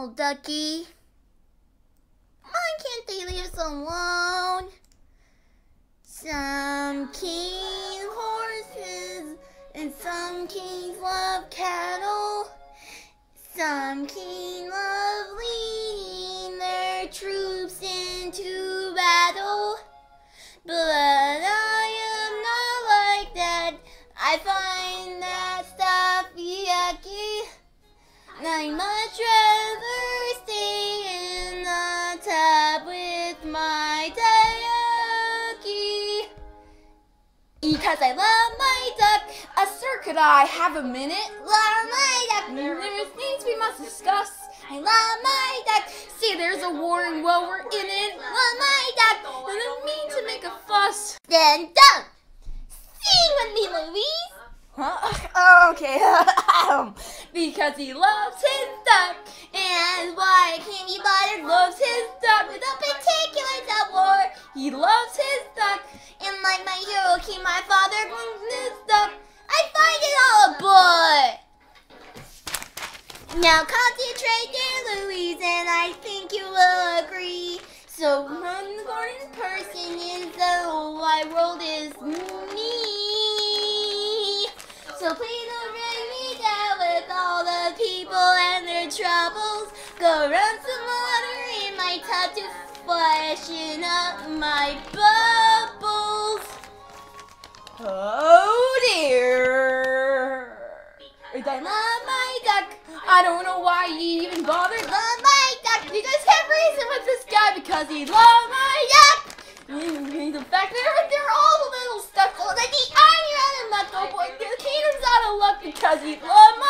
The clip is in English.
Oh, Ducky. Why can't they leave us alone? Some king horses and some kings love cattle. Some king love leading their troops into battle. But I am not like that. I find with my ducky. Because I love my duck. Uh, sir, could I have a minute? Love my duck. Are things we must discuss. I love my duck. See, there's a war and well, we're in it. Love my duck. I don't mean to make a fuss. Then don't. Sing with me, Louise. Huh? Oh, okay. because he loves his duck. And why can't he bother? Loves his He loves his duck. And like my hero king, my father brings his duck. I find it all a bore. Now concentrate there, Louise, and I think you will agree. So one important person is the wide world is me. So please don't bring me down with all the people and their troubles. Go run some water in my tub to freshen up my bubbles. Oh dear. I love my duck. I don't know why you even bothered. Love my duck. You just have reason with this guy because he loves my duck. And the fact that they're all a little stuck. That the ran amok. Oh boy, the kingdom's out of luck because he loves my